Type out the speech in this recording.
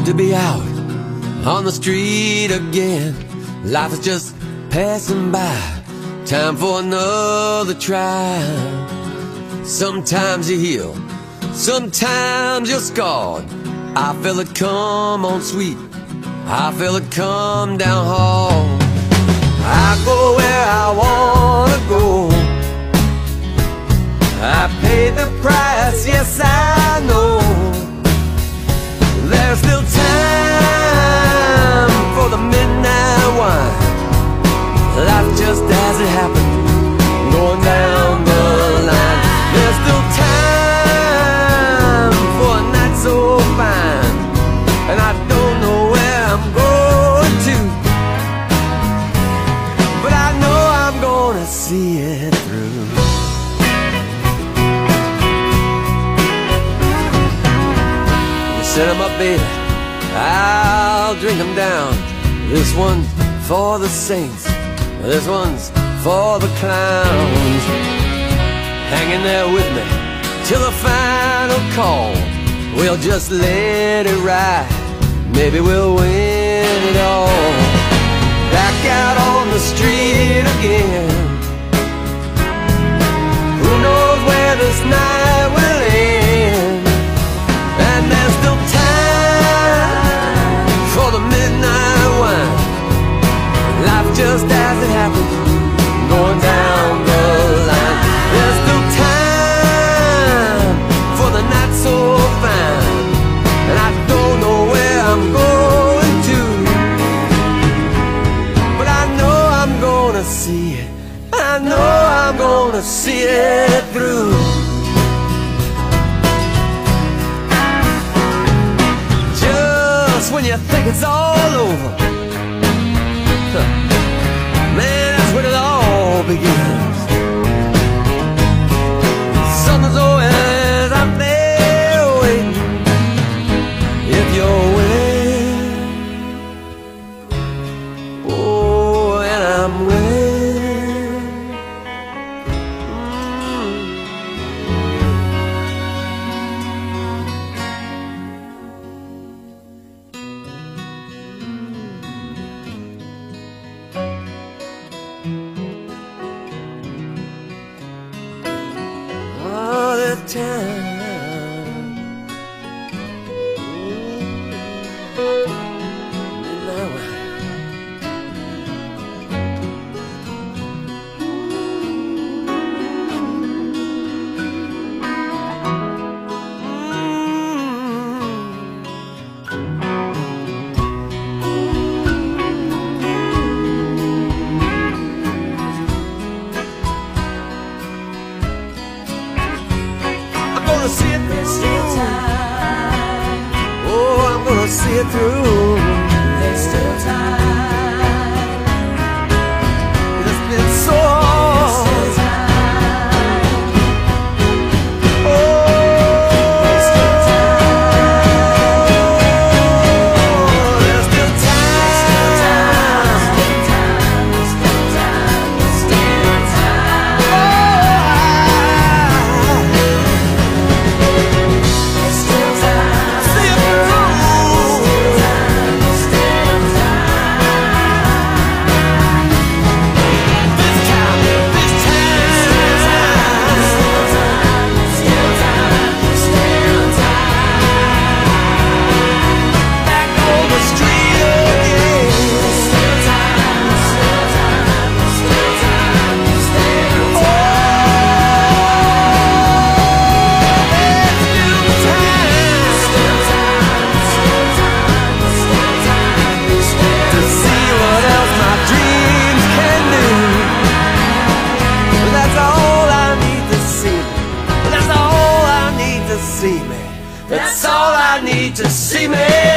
Good to be out on the street again. Life is just passing by. Time for another try. Sometimes you heal, sometimes you're scarred. I feel it come on sweet. I feel it come down hard. I go where I wanna go. I pay the price, see it through. You set 'em up, baby. I'll drink 'em down. This one's for the saints. This one's for the clowns. Hanging there with me till the final call. We'll just let it ride. Maybe we'll win it all. Back out on the street just as it happened, going down the line. There's still time for the night so fine, and I don't know where I'm going to, but I know I'm gonna see it. I know I'm gonna see it through. Just when you think it's all over. huh, all time. Gonna see it time. Oh, I'm gonna see it through. There's still time. It's been so need to see me.